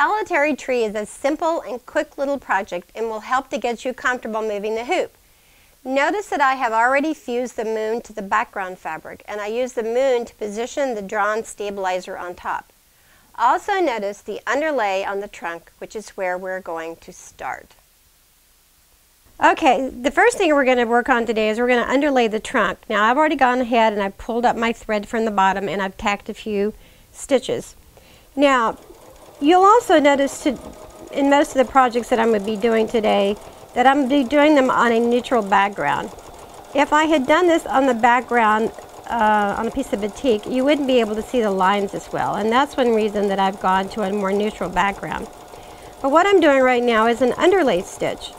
Solitary tree is a simple and quick little project and will help to get you comfortable moving the hoop. Notice that I have already fused the moon to the background fabric and I use the moon to position the drawn stabilizer on top. Also notice the underlay on the trunk, which is where we're going to start. Okay, the first thing we're going to work on today is we're going to underlay the trunk. Now I've already gone ahead and I've pulled up my thread from the bottom and I've tacked a few stitches. Now, you'll also notice to, in most of the projects that I'm going to be doing today that I'm going to be doing them on a neutral background. If I had done this on the background uh, on a piece of batik, you wouldn't be able to see the lines as well. And that's one reason that I've gone to a more neutral background. But what I'm doing right now is an underlay stitch.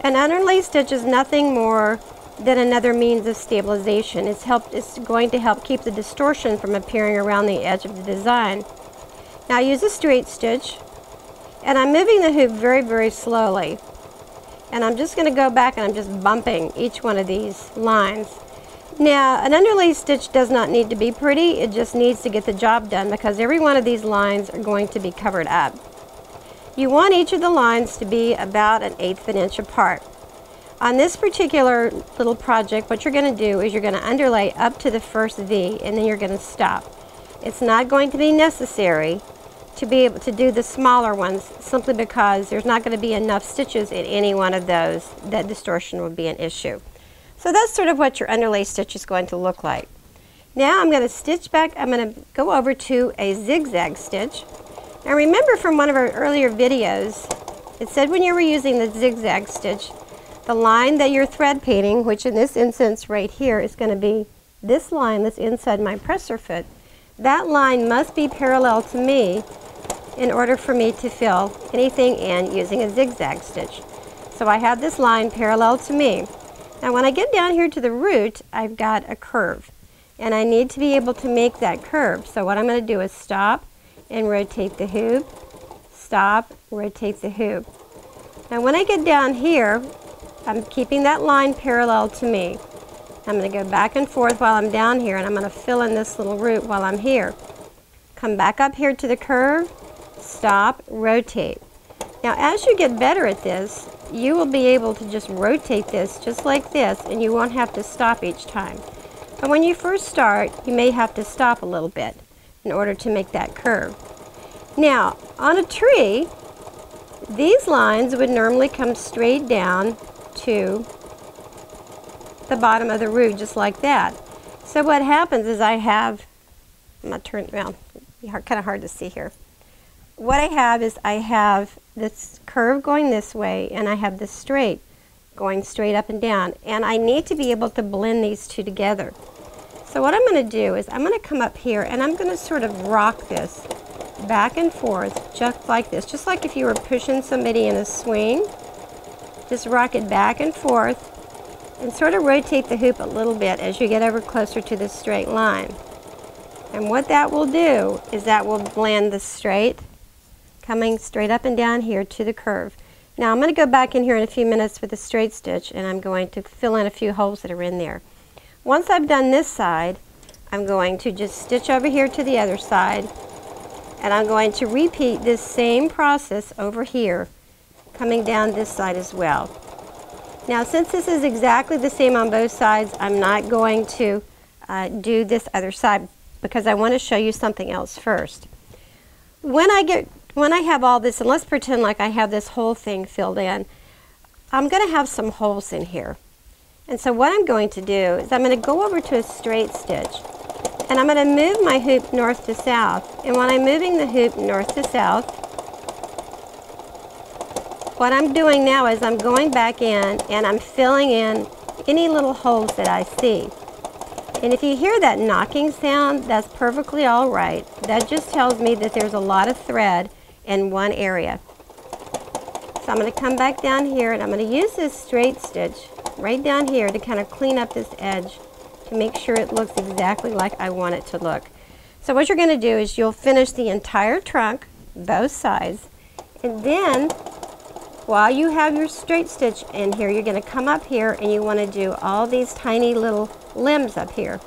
An underlay stitch is nothing more than another means of stabilization. It's, helped, it's going to help keep the distortion from appearing around the edge of the design. Now I use a straight stitch and I'm moving the hoop very, very slowly. And I'm just going to go back and I'm just bumping each one of these lines. Now, an underlay stitch does not need to be pretty, it just needs to get the job done because every one of these lines are going to be covered up. You want each of the lines to be about an eighth of an inch apart. On this particular little project, what you're going to do is you're going to underlay up to the first V and then you're going to stop. It's not going to be necessary to be able to do the smaller ones simply because there's not going to be enough stitches in any one of those that distortion would be an issue. So that's sort of what your underlay stitch is going to look like. Now I'm going to stitch back, I'm going to go over to a zigzag stitch now remember from one of our earlier videos, it said when you were using the zigzag stitch, the line that you're thread painting, which in this instance right here is going to be this line that's inside my presser foot, that line must be parallel to me in order for me to fill anything in using a zigzag stitch. So I have this line parallel to me. Now when I get down here to the root, I've got a curve. And I need to be able to make that curve. So what I'm going to do is stop, and rotate the hoop. Stop, rotate the hoop. Now when I get down here, I'm keeping that line parallel to me. I'm going to go back and forth while I'm down here and I'm going to fill in this little root while I'm here. Come back up here to the curve, stop, rotate. Now as you get better at this, you will be able to just rotate this just like this and you won't have to stop each time. But when you first start, you may have to stop a little bit in order to make that curve. Now, on a tree, these lines would normally come straight down to the bottom of the root, just like that. So what happens is I have, I'm not turning, well, kind of hard to see here. What I have is I have this curve going this way, and I have this straight going straight up and down. And I need to be able to blend these two together. So what I'm going to do is I'm going to come up here and I'm going to sort of rock this back and forth just like this. Just like if you were pushing somebody in a swing. Just rock it back and forth and sort of rotate the hoop a little bit as you get over closer to the straight line. And what that will do is that will blend the straight coming straight up and down here to the curve. Now I'm going to go back in here in a few minutes with a straight stitch and I'm going to fill in a few holes that are in there. Once I've done this side, I'm going to just stitch over here to the other side and I'm going to repeat this same process over here coming down this side as well. Now since this is exactly the same on both sides, I'm not going to uh, do this other side because I want to show you something else first. When I get when I have all this, and let's pretend like I have this whole thing filled in, I'm going to have some holes in here. And so what I'm going to do is I'm going to go over to a straight stitch and I'm going to move my hoop north to south. And when I'm moving the hoop north to south, what I'm doing now is I'm going back in and I'm filling in any little holes that I see. And if you hear that knocking sound, that's perfectly all right. That just tells me that there's a lot of thread in one area. So I'm going to come back down here and I'm going to use this straight stitch right down here to kind of clean up this edge to make sure it looks exactly like I want it to look. So what you're going to do is you'll finish the entire trunk, both sides, and then while you have your straight stitch in here, you're going to come up here and you want to do all these tiny little limbs up here.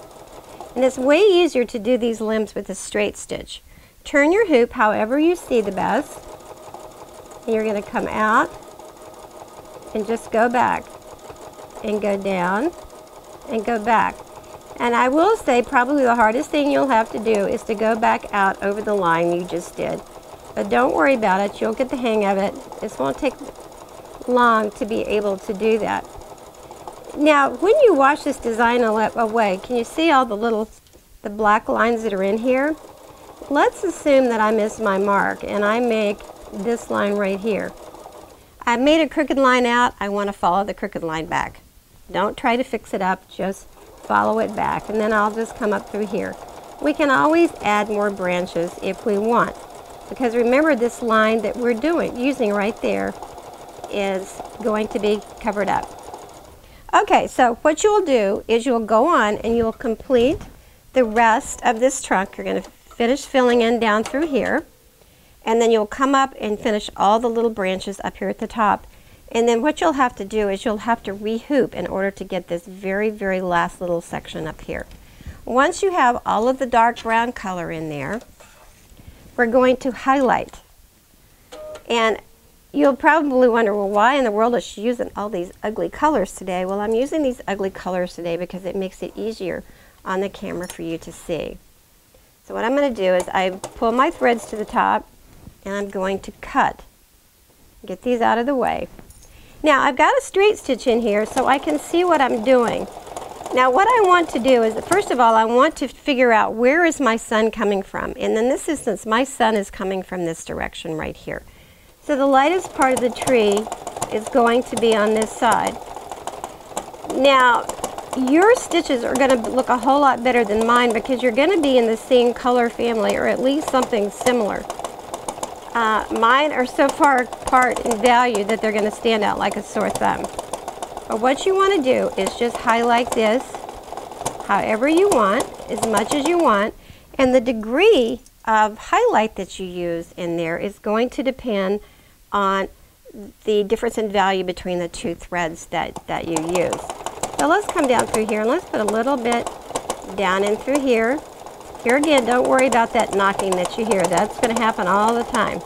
And it's way easier to do these limbs with a straight stitch. Turn your hoop however you see the best. and you're going to come out and just go back and go down and go back. And I will say probably the hardest thing you'll have to do is to go back out over the line you just did. But don't worry about it. You'll get the hang of it. This won't take long to be able to do that. Now, when you wash this design away, can you see all the little, the black lines that are in here? Let's assume that I miss my mark and I make this line right here. I made a crooked line out. I want to follow the crooked line back. Don't try to fix it up. Just follow it back. And then I'll just come up through here. We can always add more branches if we want. Because remember this line that we're doing, using right there is going to be covered up. Okay, so what you'll do is you'll go on and you'll complete the rest of this trunk. You're going to finish filling in down through here. And then you'll come up and finish all the little branches up here at the top. And then what you'll have to do is you'll have to rehoop in order to get this very, very last little section up here. Once you have all of the dark brown color in there, we're going to highlight. And you'll probably wonder, well, why in the world is she using all these ugly colors today? Well, I'm using these ugly colors today because it makes it easier on the camera for you to see. So what I'm going to do is I pull my threads to the top and I'm going to cut. Get these out of the way. Now I've got a straight stitch in here so I can see what I'm doing. Now what I want to do is, first of all, I want to figure out where is my sun coming from. And in this instance, my sun is coming from this direction right here. So the lightest part of the tree is going to be on this side. Now, your stitches are going to look a whole lot better than mine because you're going to be in the same color family or at least something similar. Uh, mine are so far apart in value that they're going to stand out like a sore thumb. But what you want to do is just highlight this however you want, as much as you want, and the degree of highlight that you use in there is going to depend on the difference in value between the two threads that, that you use. So let's come down through here and let's put a little bit down in through here. Here again, don't worry about that knocking that you hear. That's going to happen all the time.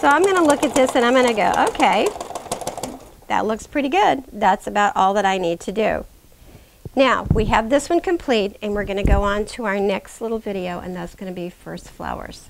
So I'm going to look at this and I'm going to go, okay, that looks pretty good. That's about all that I need to do. Now, we have this one complete and we're going to go on to our next little video and that's going to be first flowers.